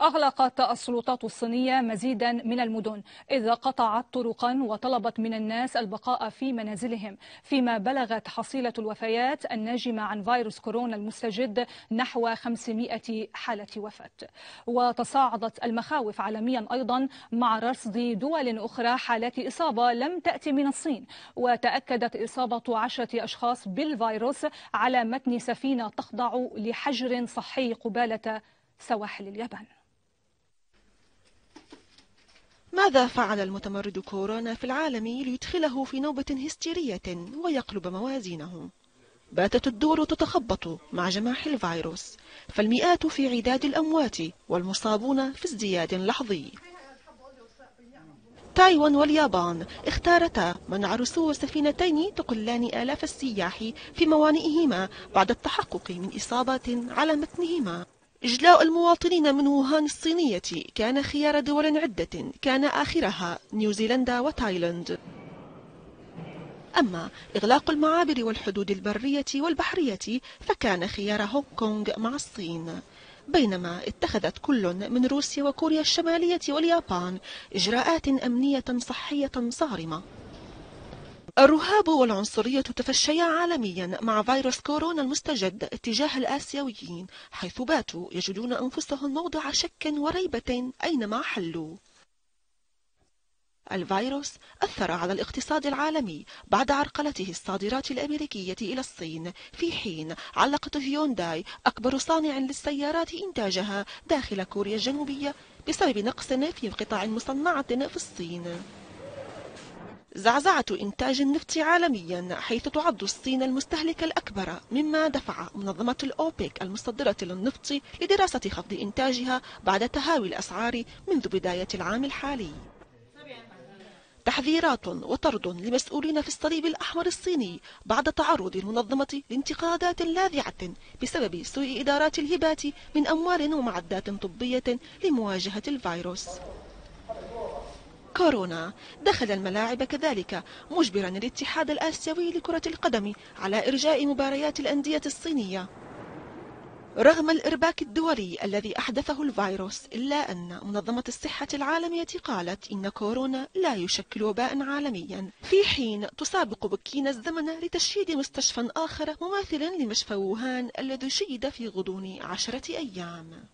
أغلقت السلطات الصينية مزيدا من المدن إذ قطعت طرقا وطلبت من الناس البقاء في منازلهم. فيما بلغت حصيلة الوفيات الناجمة عن فيروس كورونا المستجد نحو 500 حالة وفاة. وتصاعدت المخاوف عالميا أيضا مع رصد دول أخرى حالات إصابة لم تأتي من الصين. وتأكدت إصابة عشرة أشخاص بالفيروس على متن سفينة تخضع لحجر صحي قبالة سواحل اليابان. ماذا فعل المتمرد كورونا في العالم ليدخله في نوبة هستيرية ويقلب موازينه؟ باتت الدول تتخبط مع جماح الفيروس فالمئات في عداد الأموات والمصابون في ازدياد لحظي. تايوان واليابان اختارتا منع رسو سفينتين تقلان آلاف السياح في موانئهما بعد التحقق من إصابات على متنهما. إجلاء المواطنين من ووهان الصينية كان خيار دول عدة كان آخرها نيوزيلندا وتايلاند. أما إغلاق المعابر والحدود البرية والبحرية فكان خيار هونغ كونغ مع الصين. بينما اتخذت كل من روسيا وكوريا الشمالية واليابان إجراءات أمنية صحية صارمة. الرهاب والعنصرية تفشيا عالميا مع فيروس كورونا المستجد اتجاه الآسيويين حيث باتوا يجدون أنفسهم موضع شك وريبة أينما حلوا. الفيروس أثر على الاقتصاد العالمي بعد عرقلته الصادرات الأمريكية إلى الصين في حين علقت هيونداي أكبر صانع للسيارات إنتاجها داخل كوريا الجنوبية بسبب نقص في قطع مصنعة في الصين. زعزعة إنتاج النفط عالميا حيث تعد الصين المستهلك الأكبر مما دفع منظمة الأوبك المصدرة للنفط لدراسة خفض إنتاجها بعد تهاوي الأسعار منذ بداية العام الحالي. تحذيرات وطرد لمسؤولين في الصليب الأحمر الصيني بعد تعرض المنظمة لانتقادات لاذعة بسبب سوء إدارات الهبات من أموال ومعدات طبية لمواجهة الفيروس. كورونا. دخل الملاعب كذلك مجبرا الاتحاد الآسيوي لكرة القدم على إرجاء مباريات الأندية الصينية. رغم الإرباك الدولي الذي أحدثه الفيروس إلا أن منظمة الصحة العالمية قالت إن كورونا لا يشكل وباء عالميا. في حين تسابق بكين الزمن لتشييد مستشفى آخر مماثلا لمشفى ووهان الذي شيد في غضون عشرة أيام.